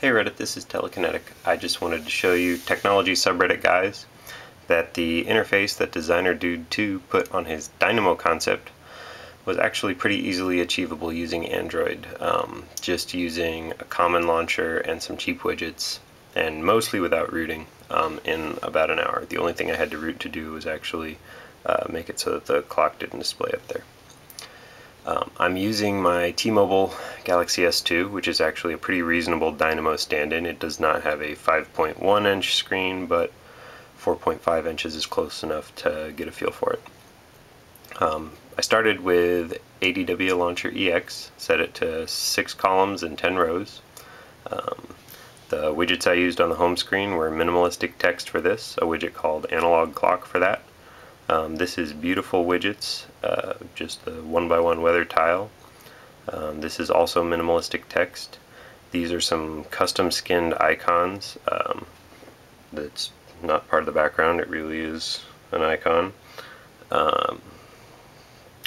Hey Reddit, this is Telekinetic. I just wanted to show you technology subreddit guys that the interface that designer dude 2 put on his Dynamo concept was actually pretty easily achievable using Android, um, just using a common launcher and some cheap widgets, and mostly without rooting um, in about an hour. The only thing I had to root to do was actually uh, make it so that the clock didn't display up there. Um, I'm using my T-Mobile Galaxy S2, which is actually a pretty reasonable Dynamo stand-in. It does not have a 5.1 inch screen, but 4.5 inches is close enough to get a feel for it. Um, I started with ADW Launcher EX, set it to 6 columns and 10 rows. Um, the widgets I used on the home screen were minimalistic text for this, a widget called Analog Clock for that, um, this is beautiful widgets, uh, just the one by one weather tile. Um, this is also minimalistic text. These are some custom skinned icons. Um, that's not part of the background, it really is an icon. Um,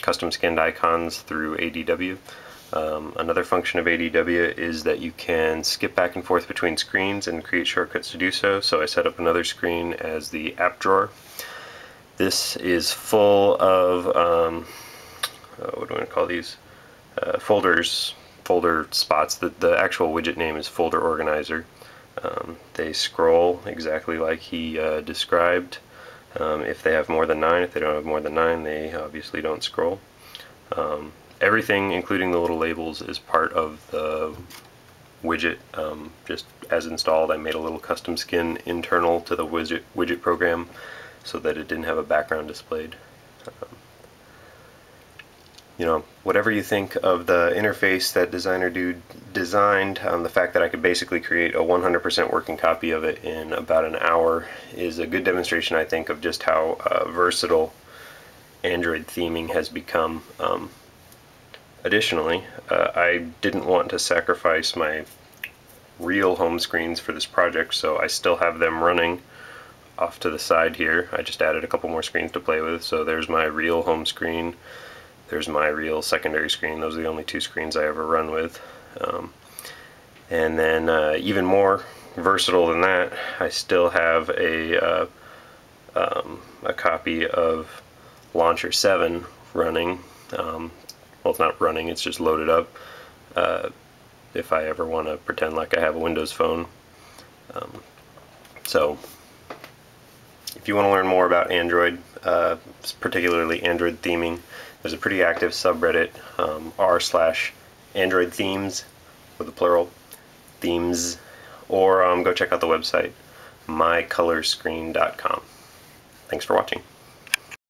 custom skinned icons through ADW. Um, another function of ADW is that you can skip back and forth between screens and create shortcuts to do so. So I set up another screen as the app drawer. This is full of, um, uh, what do I want to call these? Uh, folders, folder spots. The, the actual widget name is folder organizer. Um, they scroll exactly like he uh, described. Um, if they have more than nine, if they don't have more than nine, they obviously don't scroll. Um, everything, including the little labels, is part of the widget. Um, just as installed, I made a little custom skin internal to the widget, widget program so that it didn't have a background displayed. Um, you know, whatever you think of the interface that designer dude designed, um, the fact that I could basically create a 100% working copy of it in about an hour is a good demonstration, I think, of just how uh, versatile Android theming has become. Um, additionally, uh, I didn't want to sacrifice my real home screens for this project, so I still have them running off to the side here. I just added a couple more screens to play with. So there's my real home screen. There's my real secondary screen. Those are the only two screens I ever run with. Um, and then uh, even more versatile than that, I still have a, uh, um, a copy of Launcher 7 running. Um, well, it's not running, it's just loaded up. Uh, if I ever want to pretend like I have a Windows phone. Um, so if you want to learn more about Android, uh, particularly Android theming, there's a pretty active subreddit, um, r slash Android themes, with a plural, themes, or um, go check out the website, mycolorscreen.com. Thanks for watching.